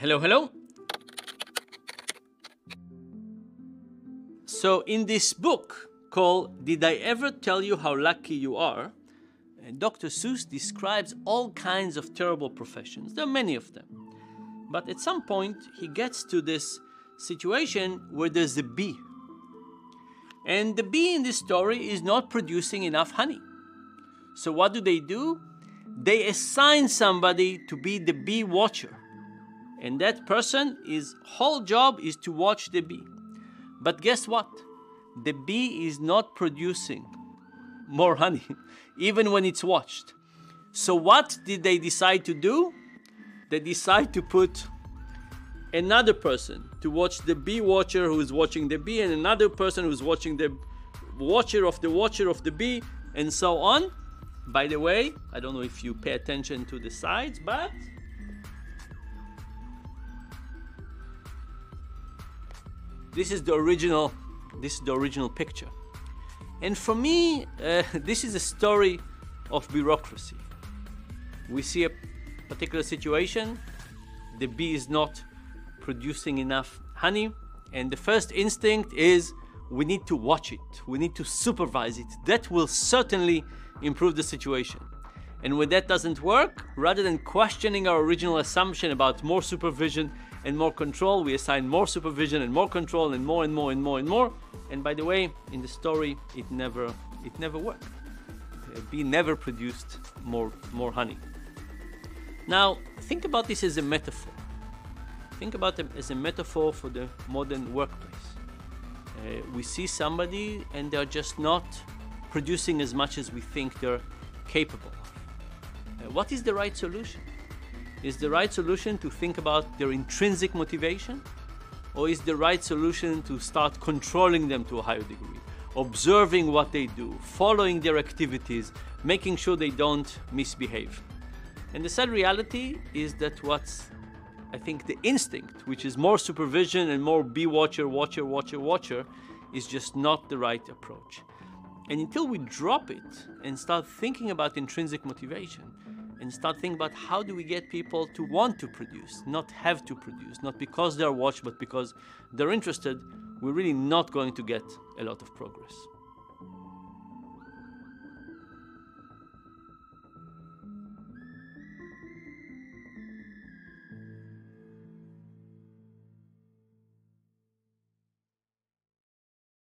Hello, hello. So, in this book called Did I Ever Tell You How Lucky You Are? uh, Dr. Seuss describes all kinds of terrible professions. There are many of them. But at some point, he gets to this situation where there's a bee. And the bee in this story is not producing enough honey. So, what do they do? They assign somebody to be the bee watcher and that person his whole job is to watch the bee. But guess what? The bee is not producing more honey even when it's watched. So what did they decide to do? They decide to put another person to watch the bee watcher who is watching the bee and another person who's watching the watcher of the watcher of the bee and so on. By the way i don't know if you pay attention to the sides but This is the original. This is the original picture. And for me, uh, this is a story of bureaucracy. We see a particular situation. The bee is not producing enough honey, and the first instinct is we need to watch it. We need to supervise it. That will certainly improve the situation. And when that doesn't work, rather than questioning our original assumption about more supervision and more control. We assign more supervision and more control and more and more and more and more. And by the way, in the story, it never it never worked. A bee never produced more more honey. Now think about this as a metaphor. Think about it as a metaphor for the modern workplace. Uh, we see somebody and they're just not producing as much as we think they're capable of. Uh, what is the right solution? Is the right solution to think about their intrinsic motivation? Or is the right solution to start controlling them to a higher degree, observing what they do, following their activities, making sure they don't misbehave? And the sad reality is that what's, I think, the instinct, which is more supervision and more bee watcher, watcher, watcher, watcher, is just not the right approach. And until we drop it and start thinking about intrinsic motivation, and start thinking about how do we get people to want to produce, not have to produce, not because they're watched, but because they're interested, we're really not going to get a lot of progress.